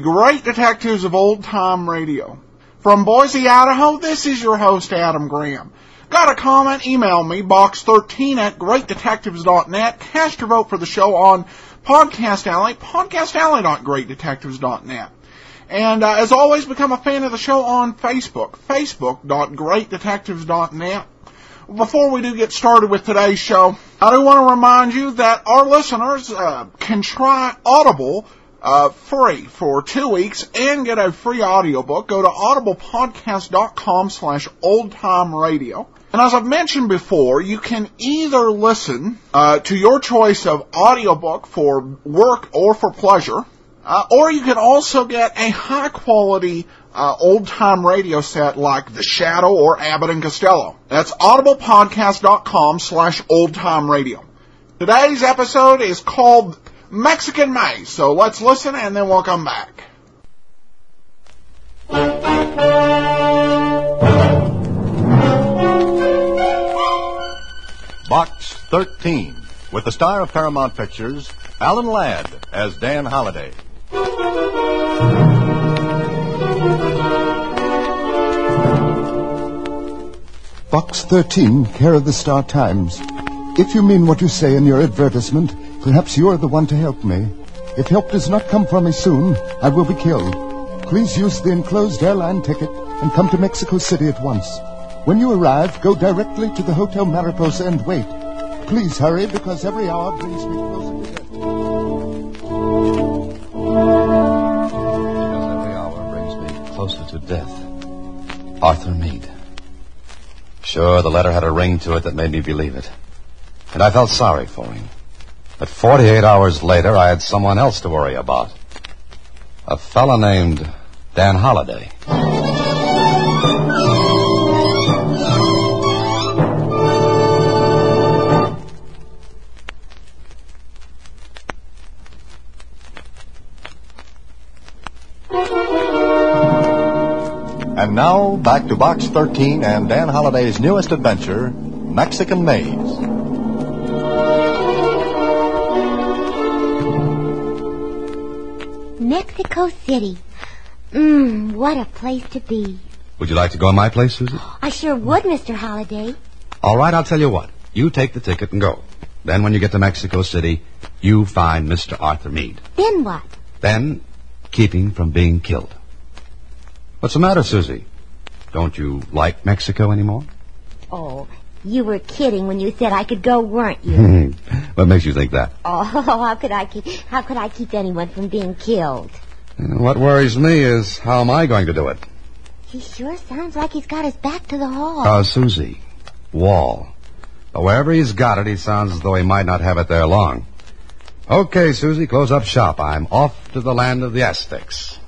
Great Detectives of Old Time Radio. From Boise, Idaho, this is your host, Adam Graham. Got a comment? Email me, box13 at greatdetectives.net. Cast your vote for the show on Podcast Alley, podcastalley.greatdetectives.net. And uh, as always, become a fan of the show on Facebook, facebook.greatdetectives.net. Before we do get started with today's show, I do want to remind you that our listeners uh, can try Audible uh, free for two weeks and get a free audiobook. Go to audiblepodcast.com slash oldtimeradio. And as I've mentioned before, you can either listen uh, to your choice of audiobook for work or for pleasure, uh, or you can also get a high quality uh, old time radio set like The Shadow or Abbott and Costello. That's audiblepodcast.com slash old time radio. Today's episode is called Mexican Maze, so let's listen and then we'll come back. Box 13, with the star of Paramount Pictures, Alan Ladd as Dan Holiday. Box 13, care of the Star Times. If you mean what you say in your advertisement, perhaps you're the one to help me. If help does not come for me soon, I will be killed. Please use the enclosed airline ticket and come to Mexico City at once. When you arrive, go directly to the Hotel Mariposa and wait. Please hurry because every hour brings me closer to death. Because every hour brings me closer to death. Arthur Meade. Sure, the letter had a ring to it that made me believe it. And I felt sorry for him. But 48 hours later, I had someone else to worry about. A fellow named Dan Holiday. And now, back to Box 13 and Dan Holiday's newest adventure, Mexican Maze. Mexico City. Mmm, what a place to be. Would you like to go in my place, Susie? I sure would, Mr. Holiday. All right, I'll tell you what. You take the ticket and go. Then when you get to Mexico City, you find Mr. Arthur Meade. Then what? Then keep him from being killed. What's the matter, Susie? Don't you like Mexico anymore? Oh, you were kidding when you said I could go, weren't you? what makes you think that? oh, how could I keep how could I keep anyone from being killed? What worries me is how am I going to do it? He sure sounds like he's got his back to the hall. Oh, Susie. Wall. But wherever he's got it, he sounds as though he might not have it there long. Okay, Susie, close up shop. I'm off to the land of the Aztecs.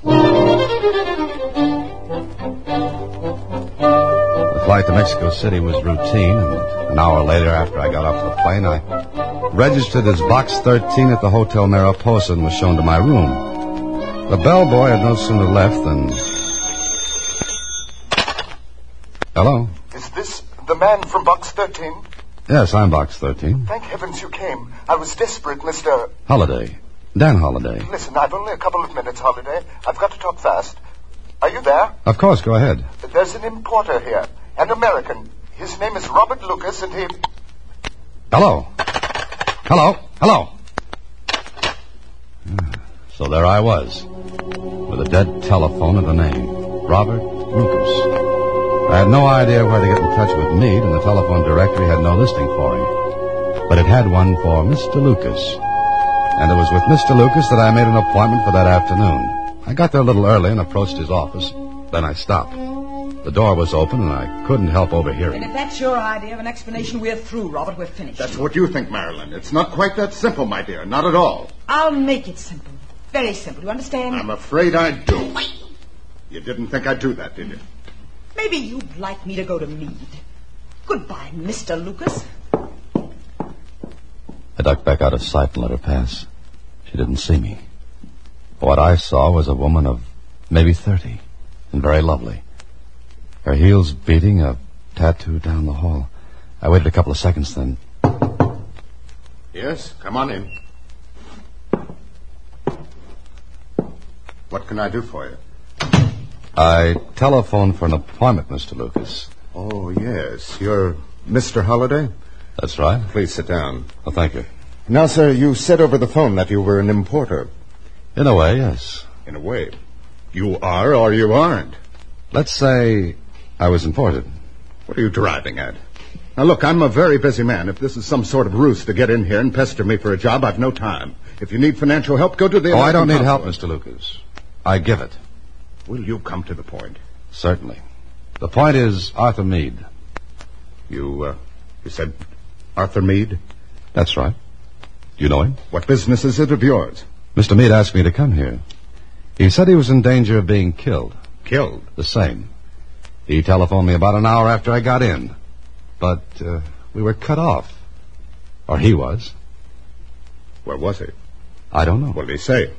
Flight to Mexico City was routine, and an hour later, after I got off the plane, I registered as Box 13 at the Hotel Mariposa and was shown to my room. The bellboy had no sooner left than. Hello? Is this the man from Box 13? Yes, I'm Box 13. Thank heavens you came. I was desperate, Mr. Holiday. Dan Holiday. Listen, I've only a couple of minutes, Holiday. I've got to talk fast. Are you there? Of course, go ahead. There's an importer here, an American. His name is Robert Lucas, and he. Hello. Hello. Hello. Ah, so there I was, with a dead telephone and a name, Robert Lucas. I had no idea where to get in touch with Meade, and the telephone directory had no listing for him. But it had one for Mr. Lucas. And it was with Mr. Lucas that I made an appointment for that afternoon. I got there a little early and approached his office. Then I stopped. The door was open, and I couldn't help overhearing. And if that's your idea of an explanation, we're through, Robert. We're finished. That's what you think, Marilyn. It's not quite that simple, my dear. Not at all. I'll make it simple. Very simple. Do You understand? I'm afraid I do. You didn't think I'd do that, did you? Maybe you'd like me to go to Meade. Goodbye, Mr. Lucas. I ducked back out of sight and let her pass. She didn't see me. What I saw was a woman of maybe thirty, and very lovely. Her heels beating, a tattoo down the hall. I waited a couple of seconds, then Yes, come on in. What can I do for you? I telephoned for an appointment, Mr. Lucas. Oh, yes. You're Mr. Holiday? That's right. Please sit down. Oh, thank you. Now, sir, you said over the phone that you were an importer. In a way, yes. In a way. You are or you aren't. Let's say I was imported. What are you driving at? Now, look, I'm a very busy man. If this is some sort of ruse to get in here and pester me for a job, I've no time. If you need financial help, go to the. Oh, I don't need American help. Mr. Lucas. I give it. Will you come to the point? Certainly. The point is Arthur Meade. You, uh, you said Arthur Meade? That's right. Do you know him? What business is it of yours? Mr. Meade asked me to come here. He said he was in danger of being killed. Killed. The same. He telephoned me about an hour after I got in. But uh, we were cut off. Or he was. Where was he? I don't know. What did he say?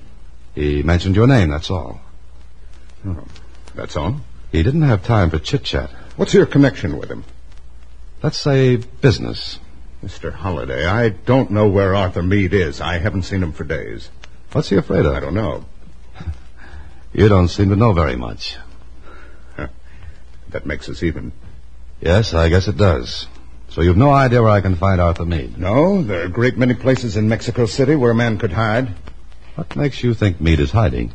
He mentioned your name, that's all. Oh, that's all. He didn't have time for chit chat. What's your connection with him? Let's say business. Mr. Holiday, I don't know where Arthur Meade is. I haven't seen him for days. What's he afraid of? I don't know. You don't seem to know very much. That makes us even. Yes, I guess it does. So you've no idea where I can find Arthur Meade. No, there are a great many places in Mexico City where a man could hide. What makes you think Meade is hiding?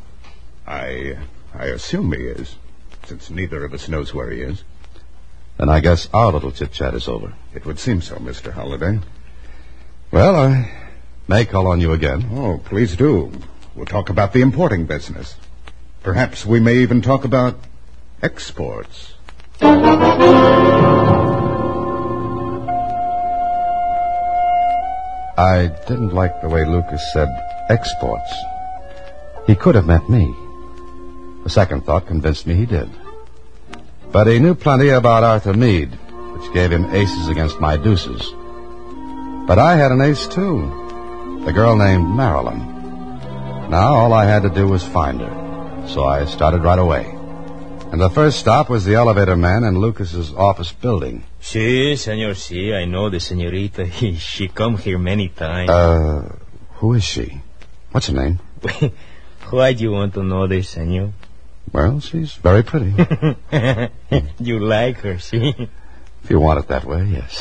I, I assume he is, since neither of us knows where he is. Then I guess our little chit chat is over. It would seem so, Mr. Holiday. Well, I may call on you again. Oh, please do. We'll talk about the importing business. Perhaps we may even talk about exports. I didn't like the way Lucas said exports. He could have meant me. The second thought convinced me he did. But he knew plenty about Arthur Meade, which gave him aces against my deuces. But I had an ace too. The girl named Marilyn. Now all I had to do was find her. So I started right away. And the first stop was the elevator man in Lucas's office building. Si, senor, si. I know the señorita. She come here many times. Uh, who is she? What's her name? Why do you want to know this, senor? Well, she's very pretty. you like her, si? if you want it that way, yes.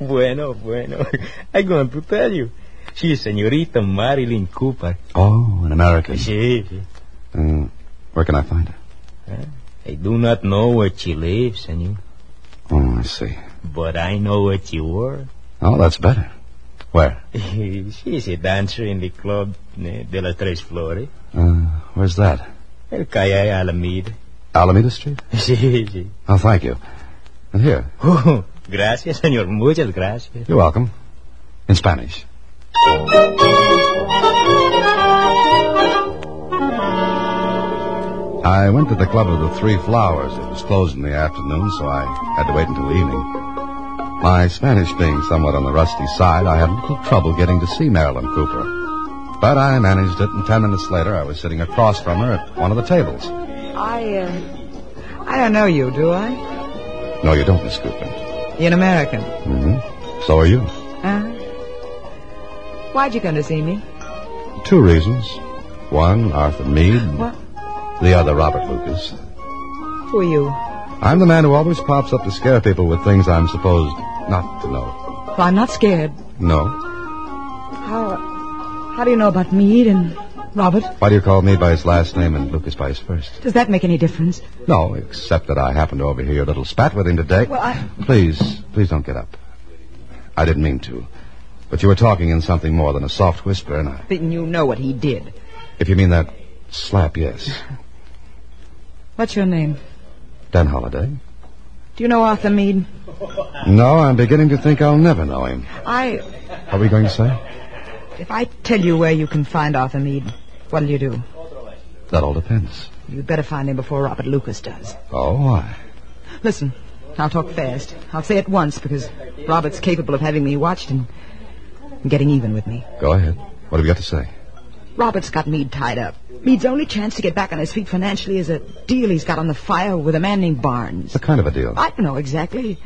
bueno, bueno. I'm going to tell you. She is señorita Marilyn Cooper. Oh, an American. Si. Uh, where can I find her? I do not know where she lives, senor. Oh, I see. But I know where she works. Oh, that's better. Where? She's a dancer in the club eh, de las Tres Flores. Uh, where's that? El calle Alameda. Alameda Street? Sí, sí. Oh, thank you. And here. Oh, gracias, señor. Muchas gracias. You're welcome. In Spanish. I went to the Club of the Three Flowers. It was closed in the afternoon, so I had to wait until evening. My Spanish being somewhat on the rusty side, I had a little trouble getting to see Marilyn Cooper. But I managed it, and ten minutes later, I was sitting across from her at one of the tables. I, uh, I don't know you, do I? No, you don't, Miss Cooper. You're an American. Mm-hmm. So are you. Huh? Why'd you come to see me? Two reasons. One, Arthur Meade. What? The other, Robert Lucas. Who are you? I'm the man who always pops up to scare people with things I'm supposed not to know. Well, I'm not scared. No. How, how do you know about Meade and Robert? Why do you call me by his last name and Lucas by his first? Does that make any difference? No, except that I happened to overhear your little spat with him today. Well, I... Please, please don't get up. I didn't mean to. But you were talking in something more than a soft whisper, and I... Then you know what he did. If you mean that slap, yes. What's your name? Dan Holiday. Do you know Arthur Meade? No, I'm beginning to think I'll never know him. I... What were you going to say? If I tell you where you can find Arthur Meade, what'll you do? That all depends. You'd better find him before Robert Lucas does. Oh, why? Listen, I'll talk fast. I'll say it once because Robert's capable of having me watched and getting even with me. Go ahead. What have you got to say? Robert's got Meade tied up. Meade's only chance to get back on his feet financially is a deal he's got on the fire with a man named Barnes. What kind of a deal? I don't know exactly.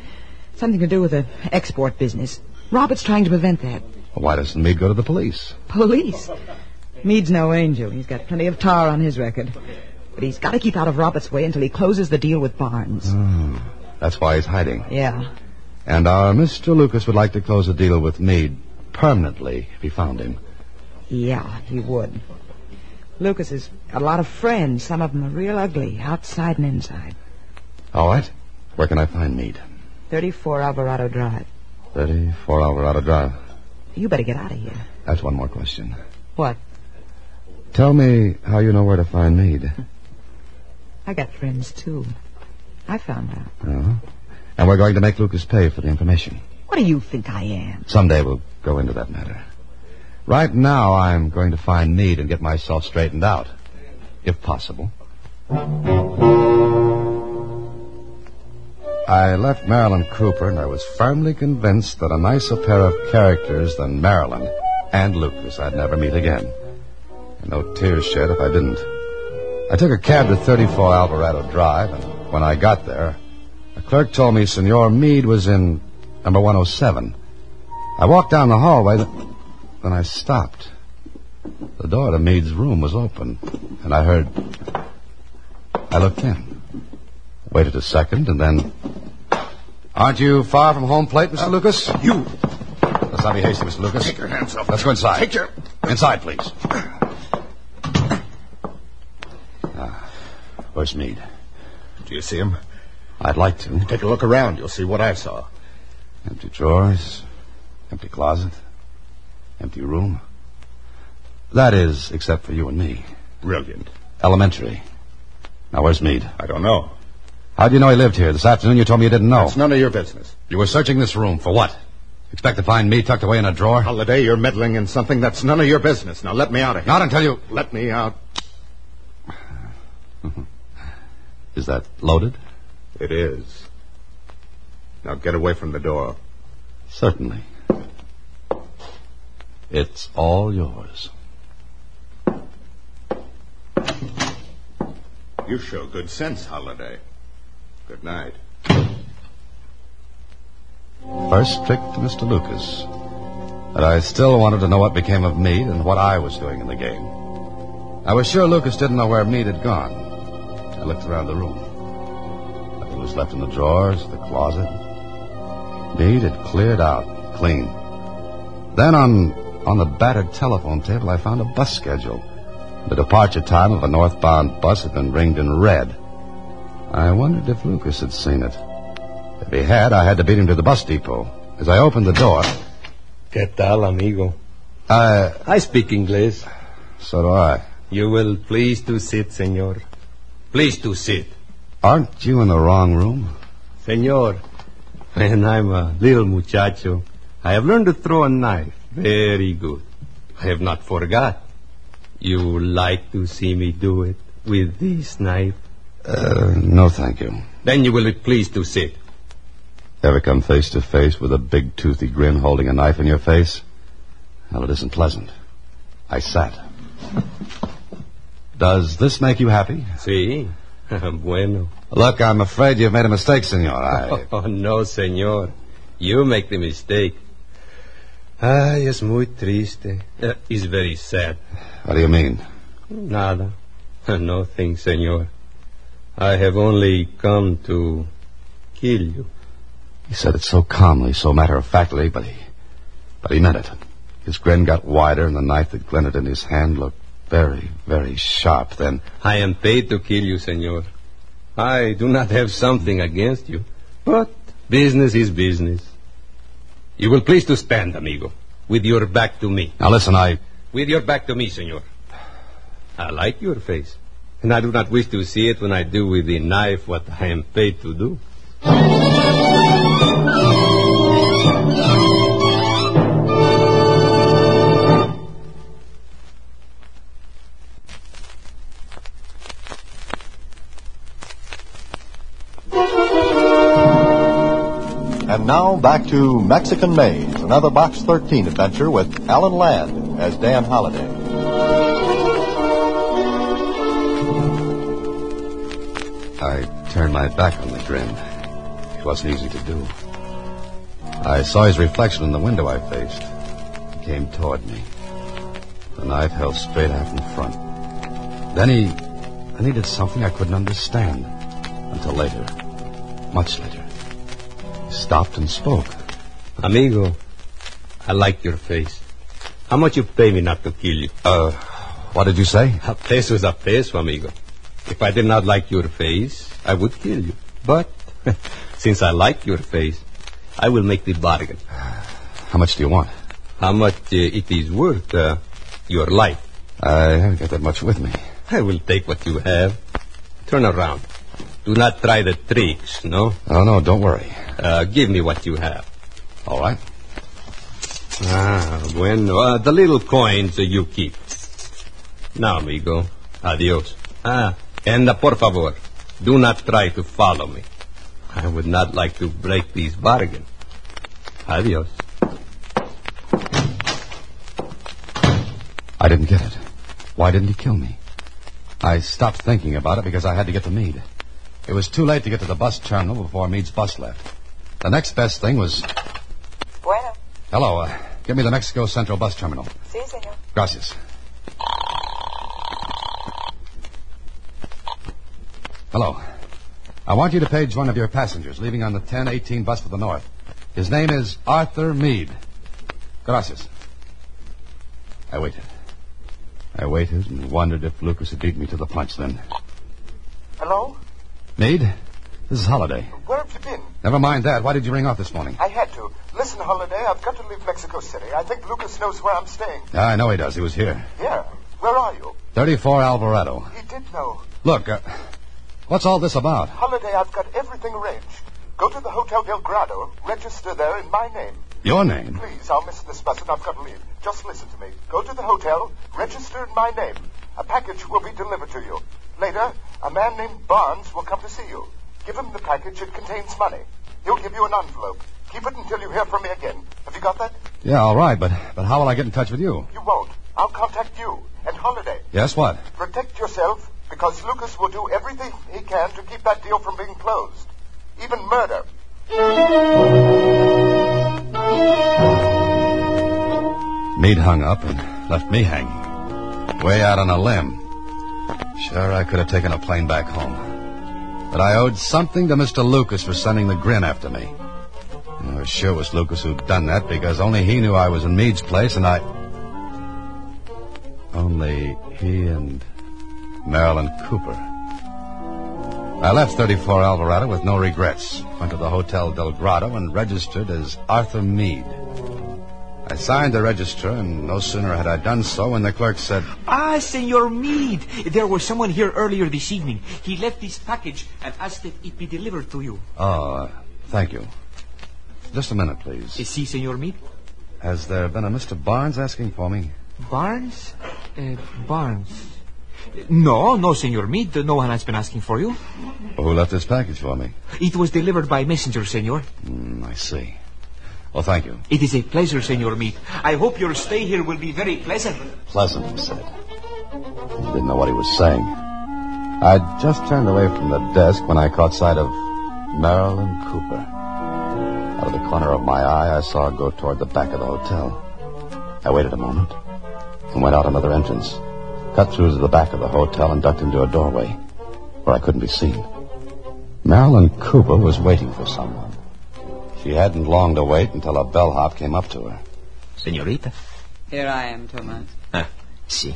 Something to do with the export business. Robert's trying to prevent that. Well, why doesn't Meade go to the police? Police? Meade's no angel. He's got plenty of tar on his record. But he's got to keep out of Robert's way until he closes the deal with Barnes. Oh, that's why he's hiding. Yeah. And our Mr. Lucas would like to close a deal with Meade permanently if he found him. Yeah, he would. Lucas has got a lot of friends. Some of them are real ugly, outside and inside. All right. Where can I find Meade? 34 Alvarado Drive. 34 Alvarado Drive. You better get out of here. That's one more question. What? Tell me how you know where to find Meade. I got friends, too. I found out. Uh-huh. And we're going to make Lucas pay for the information. What do you think I am? Someday we'll go into that matter. Right now, I'm going to find Meade and get myself straightened out, if possible. I left Marilyn Cooper, and I was firmly convinced that a nicer pair of characters than Marilyn and Lucas I'd never meet again. And no tears shed if I didn't. I took a cab to 34 Alvarado Drive, and when I got there, a clerk told me Senor Meade was in number 107. I walked down the hallway, then I stopped. The door to Meade's room was open, and I heard. I looked in. Waited a second, and then. Aren't you far from home plate, Mr. Lucas? You. Let's not be hasty, Mr. Lucas. Take your hands off. Let's go inside. Take your. Inside, please. Ah, where's Meade? Do you see him? I'd like to. Take a look around. You'll see what I saw. Empty drawers, empty closet, empty room. That is, except for you and me. Brilliant. Elementary. Now, where's Meade? I don't know. How do you know he lived here? This afternoon you told me you didn't know. It's none of your business. You were searching this room for what? Expect to find me tucked away in a drawer? Holiday, you're meddling in something that's none of your business. Now let me out of here. Not until you... Let me out. Is that loaded? It is. Now get away from the door. Certainly. It's all yours. You show good sense, Holiday. Good night. First trick to Mr. Lucas. But I still wanted to know what became of Meade and what I was doing in the game. I was sure Lucas didn't know where Meade had gone. I looked around the room. Nothing was left in the drawers, the closet. Meade had cleared out, clean. Then on on the battered telephone table, I found a bus schedule. The departure time of a northbound bus had been ringed in red. I wondered if Lucas had seen it. If he had, I had to beat him to the bus depot. As I opened the door. ¿Qué tal, amigo? I. I speak English. So do I. You will please to sit, senor. Please to sit. Aren't you in the wrong room? Senor, when I'm a little muchacho, I have learned to throw a knife. Very good. I have not forgot. You like to see me do it with this knife? Uh, no, thank you. Then you will be pleased to sit. Ever come face to face with a big toothy grin holding a knife in your face? Well, it isn't pleasant. I sat. Does this make you happy? Sí. bueno. Look, I'm afraid you've made a mistake, senor. I... Oh, no, senor. You make the mistake. Ay, es muy triste. Uh, it's very sad. What do you mean? Nada. Nothing, senor. I have only come to kill you. He said it so calmly, so matter-of-factly, but he... But he meant it. His grin got wider, and the knife that glinted in his hand looked very, very sharp. Then... I am paid to kill you, senor. I do not have something against you. But business is business. You will please to stand, amigo, with your back to me. Now listen, I... With your back to me, senor. I like your face. And I do not wish to see it when I do with the knife what I am paid to do. Now back to Mexican Maze, another Box 13 adventure with Alan Ladd as Dan Holiday. I turned my back on the grin. It wasn't easy to do. I saw his reflection in the window I faced. He came toward me. the knife held straight out in front. Then he. then he did something I couldn't understand. Until later. Much later. Stopped and spoke. Amigo, I like your face. How much you pay me not to kill you? Uh, what did you say? A peso is a peso, amigo. If I did not like your face, I would kill you. But since I like your face, I will make the bargain. How much do you want? How much uh, it is worth, uh, your life. I haven't got that much with me. I will take what you have. Turn around. Do not try the tricks, no? Oh, no, don't worry. Uh, give me what you have. All right. Ah, bueno. Uh, the little coins uh, you keep. Now, amigo. Adios. Ah, and uh, por favor, do not try to follow me. I would not like to break this bargain. Adios. I didn't get it. Why didn't he kill me? I stopped thinking about it because I had to get to Meade. It was too late to get to the bus terminal before Meade's bus left. The next best thing was. Bueno. Hello, uh, give me the Mexico Central bus terminal. Sí, señor. Gracias. Hello. I want you to page one of your passengers leaving on the 1018 bus for the north. His name is Arthur Meade. Gracias. I waited. I waited and wondered if Lucas had beat me to the punch then. Hello? Meade, this is Holiday. Where have you been? Never mind that. Why did you ring off this morning? I had to. Listen, Holiday, I've got to leave Mexico City. I think Lucas knows where I'm staying. I know he does. He was here. Here? Where are you? 34 Alvarado. He did know. Look, uh, what's all this about? Holiday, I've got everything arranged. Go to the Hotel Del Grado, register there in my name. Your name? Please, I'll miss this bus and I've got to leave. Just listen to me. Go to the hotel, register in my name. A package will be delivered to you. Later, a man named Barnes will come to see you. Give him the package. It contains money. He'll give you an envelope. Keep it until you hear from me again. Have you got that? Yeah, all right, but but how will I get in touch with you? You won't. I'll contact you. And Holiday. Yes, what? Protect yourself, because Lucas will do everything he can to keep that deal from being closed. Even murder. Meade hung up and left me hanging. Way out on a limb. Sure, I could have taken a plane back home. But I owed something to Mr. Lucas for sending the grin after me. And it sure it was Lucas who'd done that because only he knew I was in Meade's place and I. Only he and Marilyn Cooper. I left 34 Alvarado with no regrets. Went to the Hotel Del Grado and registered as Arthur Meade. I signed the register, and no sooner had I done so when the clerk said, Ah, Senor Meade. There was someone here earlier this evening. He left this package and asked that it be delivered to you. Oh, uh, thank you. Just a minute, please. Uh, see, Senor Meade? Has there been a Mr. Barnes asking for me? Barnes? Uh, Barnes. No, no, Senor Meade. No one has been asking for you. Who left this package for me? It was delivered by messenger, Senor. Mm, I see. Well, thank you. It is a pleasure, Senor Meade. I hope your stay here will be very pleasant. Pleasant, he said. He didn't know what he was saying. I'd just turned away from the desk when I caught sight of Marilyn Cooper. Out of the corner of my eye, I saw her go toward the back of the hotel. I waited a moment and went out another entrance, cut through to the back of the hotel and ducked into a doorway where I couldn't be seen. Marilyn Cooper was waiting for someone. She hadn't long to wait until a bellhop came up to her. Senorita. Here I am, Tomas. Ah, see.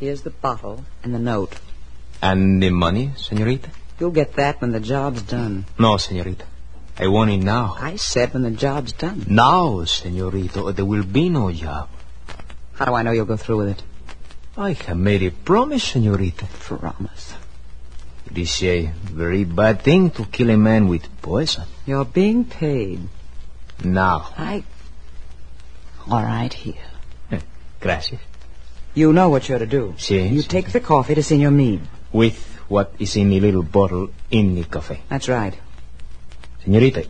Here's the bottle and the note. And the money, senorita? You'll get that when the job's done. No, senorita. I want it now. I said when the job's done. Now, senorita, or there will be no job. How do I know you'll go through with it? I have made a promise, senorita. Promise. It is a very bad thing to kill a man with poison. You're being paid. Now. I. All right, here. Eh, gracias. You know what you're to do. Si, You si. take the coffee to Senor Meade. With what is in the little bottle in the coffee. That's right. Senorita,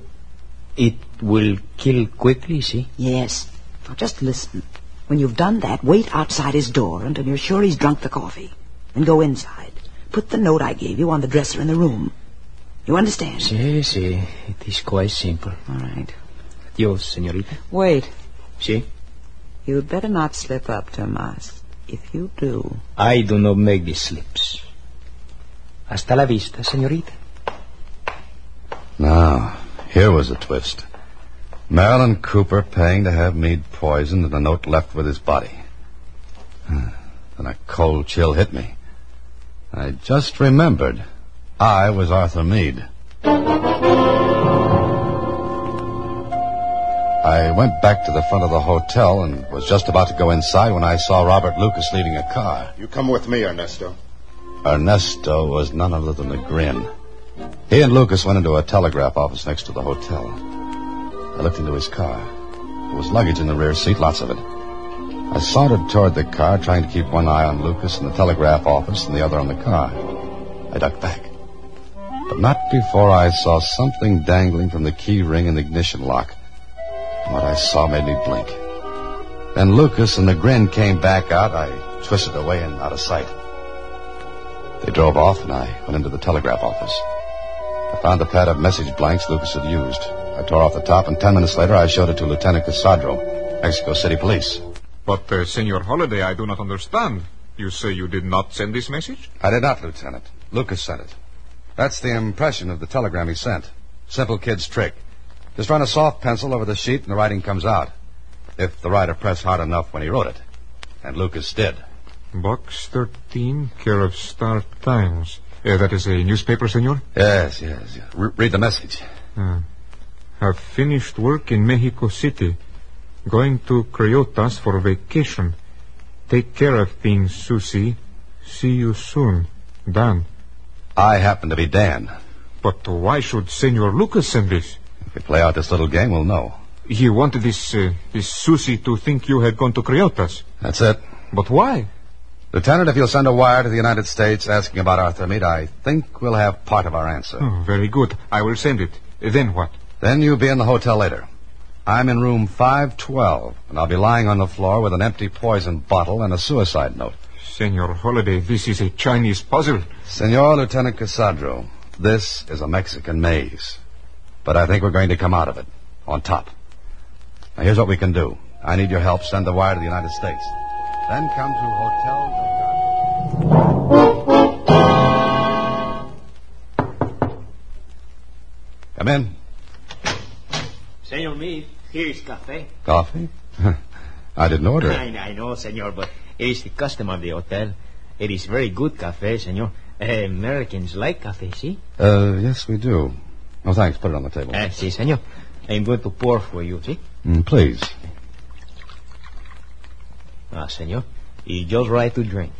it will kill quickly, see? Yes. Now just listen. When you've done that, wait outside his door until you're sure he's drunk the coffee. Then go inside. Put the note I gave you on the dresser in the room. You understand? Si, si. It is quite simple. All right. Adios, senorita. Wait. Si? You'd better not slip up, Tomas. If you do... I do not make these slips. Hasta la vista, señorita. Now, here was a twist. Marilyn Cooper paying to have Meade poisoned and a note left with his body. Then a cold chill hit me. I just remembered I was Arthur Meade. I went back to the front of the hotel and was just about to go inside when I saw Robert Lucas leading a car. You come with me, Ernesto. Ernesto was none other than the grin. He and Lucas went into a telegraph office next to the hotel. I looked into his car. There was luggage in the rear seat, lots of it. I sauntered toward the car, trying to keep one eye on Lucas and the telegraph office and the other on the car. I ducked back. But not before I saw something dangling from the key ring and the ignition lock. What I saw made me blink. Then Lucas and the grin came back out. I twisted away and out of sight. They drove off, and I went into the telegraph office. I found the pad of message blanks Lucas had used. I tore off the top, and ten minutes later I showed it to Lieutenant Casadro, Mexico City Police. But, uh, Senor Holiday, I do not understand. You say you did not send this message? I did not, Lieutenant. Lucas sent it. That's the impression of the telegram he sent. Simple kid's trick. Just run a soft pencil over the sheet and the writing comes out. If the writer pressed hard enough when he wrote it. And Lucas did. Box 13, care of Star Times. Uh, that is a newspaper, senor? Yes, yes. yes. Re- read the message. Uh, have finished work in Mexico City. Going to Criotas for vacation. Take care of things, Susie. See you soon. Dan. I happen to be Dan. But why should Senor Lucas send this? If we play out this little game, we'll know. He wanted this, uh, this Susie to think you had gone to Criotas. That's it. But why? Lieutenant, if you'll send a wire to the United States asking about Arthur Meade, I think we'll have part of our answer. Oh, very good. I will send it. Then what? Then you'll be in the hotel later. I'm in room 512, and I'll be lying on the floor with an empty poison bottle and a suicide note. Senor Holiday, this is a Chinese puzzle. Senor Lieutenant Casadro, this is a Mexican maze. But I think we're going to come out of it on top. Now, here's what we can do. I need your help. Send the wire to the United States. Then come to Hotel. Come in. Senor Meade, here is cafe. Coffee? I didn't order it. I, I know, senor, but it is the custom of the hotel. It is very good cafe, senor. Uh, Americans like cafe, see? Uh, yes, we do. Oh, thanks. Put it on the table. Uh, see, senor. I'm going to pour for you, see? Mm, please. Ah, senor. It's just right to drink.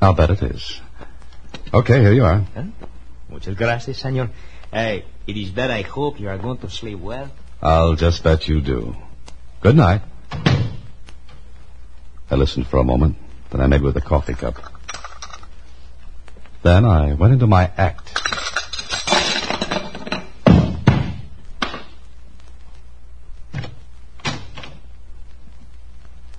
I'll bet it is. Okay, here you are. Huh? Muchas gracias, senor. Uh, it is that I hope you are going to sleep well. I'll just bet you do. Good night. I listened for a moment, then I made with the coffee cup. Then I went into my act.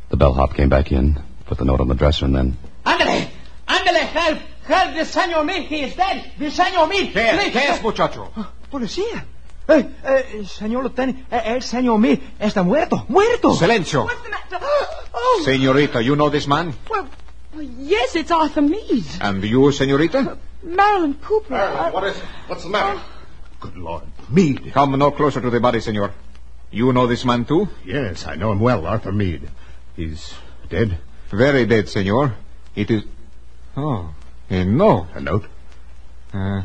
The bellhop came back in, put the note on the dresser, and then. Ándale! Ándale! Help! Help! The Senor Meade! He is dead! The Senor Meade! ¿Qué es? Please. ¿Qué es, muchacho? Oh, policía. Eh, eh, señor lieutenant, eh, el señor Meade está muerto. ¡Muerto! Silencio. What's the matter? Oh, Senorita, you know this man? Well, well, yes, it's Arthur Meade. And you, senorita? Marilyn Cooper. Marilyn, what is it? What's the matter? Good Lord. Meade. Come no closer to the body, senor. You know this man, too? Yes, I know him well, Arthur Meade. He's dead. Very dead, senor. It is... Oh, a note. A note? Uh,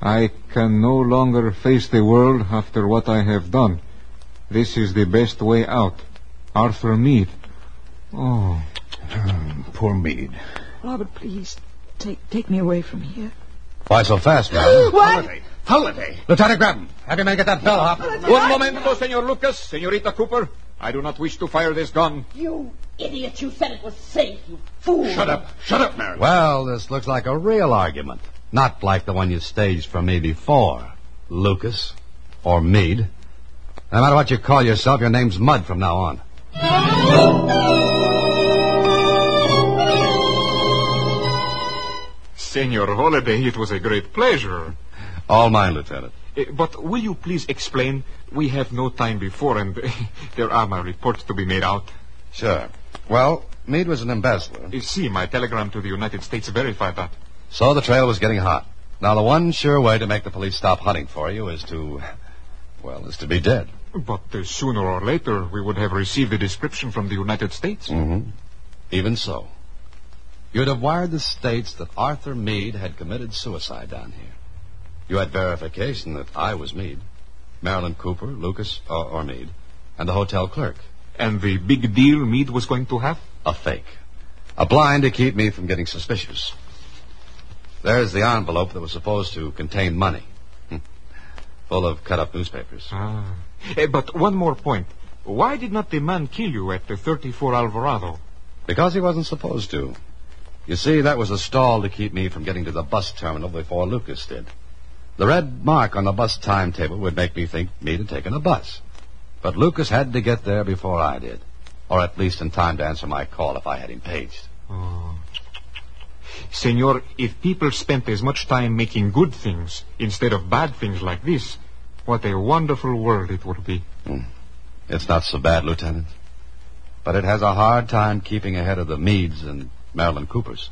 I can no longer face the world after what I have done. This is the best way out. Arthur Meade. Oh. poor Meade. Robert, please, take take me away from here. Why so fast, Marilyn? what? Holiday. Holiday. Lieutenant, grab him. Have your man get that bellhop. Un momento, senor Lucas. Senorita Cooper. I do not wish to fire this gun. You idiot, you said it was safe, you fool. Shut up. Shut up, Marilyn. Well, this looks like a real argument. Not like the one you staged for me before. Lucas. Or Meade. No matter what you call yourself, your name's Mud from now on. Senor Holiday, it was a great pleasure. All mine, Lieutenant. Uh, but will you please explain? We have no time before, and there are my reports to be made out. Sure. Well, Meade was an embezzler. You see, my telegram to the United States verified that. So the trail was getting hot. Now, the one sure way to make the police stop hunting for you is to, well, is to be dead. But uh, sooner or later, we would have received a description from the United States. Mm-hmm. Even so. You'd have wired the States that Arthur Meade had committed suicide down here. You had verification that I was Meade, Marilyn Cooper, Lucas, or, or Meade, and the hotel clerk. And the big deal Meade was going to have? A fake. A blind to keep me from getting suspicious. There's the envelope that was supposed to contain money. Full of cut up newspapers. Ah. Eh, but one more point. Why did not the man kill you at the 34 Alvarado? Because he wasn't supposed to. You see, that was a stall to keep me from getting to the bus terminal before Lucas did. The red mark on the bus timetable would make me think Meade had taken a bus. But Lucas had to get there before I did. Or at least in time to answer my call if I had him paged. Oh. Senor, if people spent as much time making good things instead of bad things like this, what a wonderful world it would be. Hmm. It's not so bad, Lieutenant. But it has a hard time keeping ahead of the Meades and Marilyn Coopers.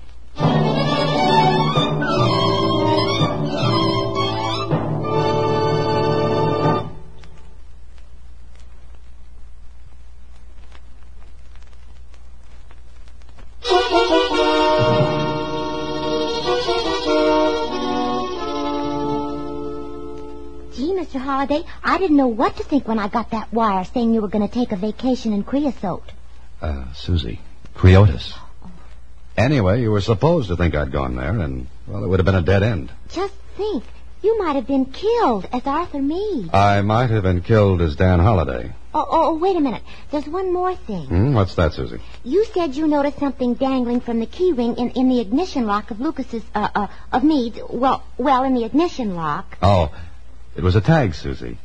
I didn't know what to think when I got that wire saying you were going to take a vacation in creosote. Uh, Susie. Creotis. Anyway, you were supposed to think I'd gone there, and, well, it would have been a dead end. Just think, you might have been killed as Arthur Meade. I might have been killed as Dan Holiday. Oh, oh, wait a minute. There's one more thing. Hmm? What's that, Susie? You said you noticed something dangling from the key ring in, in the ignition lock of Lucas's, uh, uh, of Meade's, well, well, in the ignition lock. Oh, it was a tag, Susie.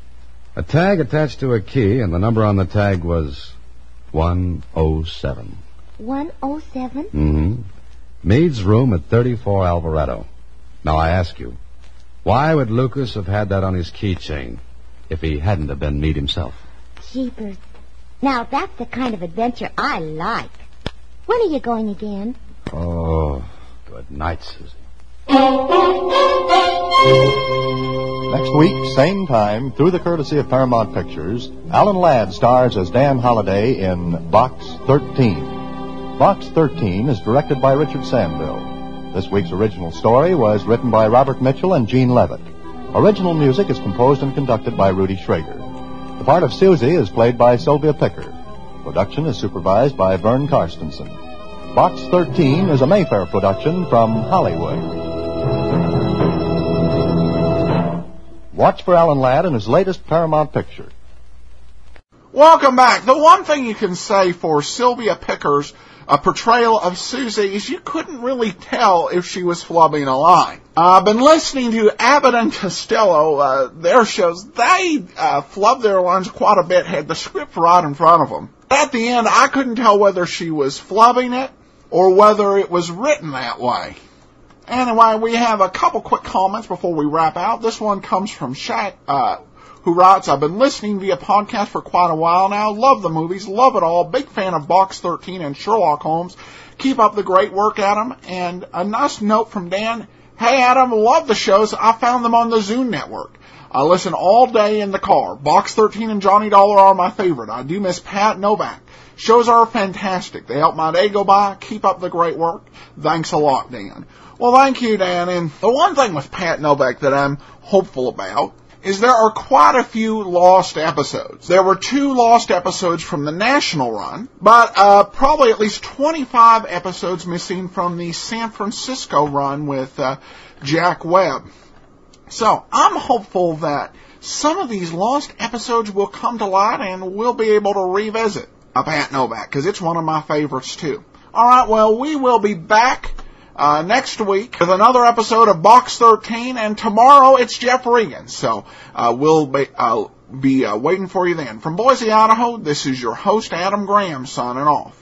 A tag attached to a key, and the number on the tag was 107. 107? Mm-hmm. Meade's room at 34 Alvarado. Now I ask you, why would Lucas have had that on his keychain if he hadn't have been Meade himself? Jeepers. Now, that's the kind of adventure I like. When are you going again? Oh, good night, Susie. Next week, same time, through the courtesy of Paramount Pictures, Alan Ladd stars as Dan Holiday in Box 13. Box 13 is directed by Richard Sanville. This week's original story was written by Robert Mitchell and Gene Levitt. Original music is composed and conducted by Rudy Schrager. The part of Susie is played by Sylvia Picker. Production is supervised by Vern Carstensen. Box 13 is a Mayfair production from Hollywood. Watch for Alan Ladd in his latest Paramount picture. Welcome back. The one thing you can say for Sylvia Picker's portrayal of Susie is you couldn't really tell if she was flubbing a line. I've been listening to Abbott and Costello, uh, their shows. They uh, flub their lines quite a bit, had the script right in front of them. At the end, I couldn't tell whether she was flubbing it or whether it was written that way. Anyway, we have a couple quick comments before we wrap out. This one comes from Shaq, uh, who writes, I've been listening via podcast for quite a while now. Love the movies, love it all. Big fan of Box 13 and Sherlock Holmes. Keep up the great work, Adam. And a nice note from Dan. Hey, Adam, love the shows. I found them on the Zune network. I listen all day in the car. Box 13 and Johnny Dollar are my favorite. I do miss Pat Novak. Shows are fantastic. They help my day go by. Keep up the great work. Thanks a lot, Dan. Well, thank you, Dan. And the one thing with Pat Novak that I'm hopeful about is there are quite a few lost episodes. There were two lost episodes from the national run, but uh, probably at least 25 episodes missing from the San Francisco run with uh, Jack Webb. So I'm hopeful that some of these lost episodes will come to light and we'll be able to revisit a Pat Novak because it's one of my favorites too. All right, well we will be back uh, next week with another episode of Box 13, and tomorrow it's Jeff Regan. So uh, we'll be, uh, be uh, waiting for you then. From Boise, Idaho, this is your host Adam Graham signing off.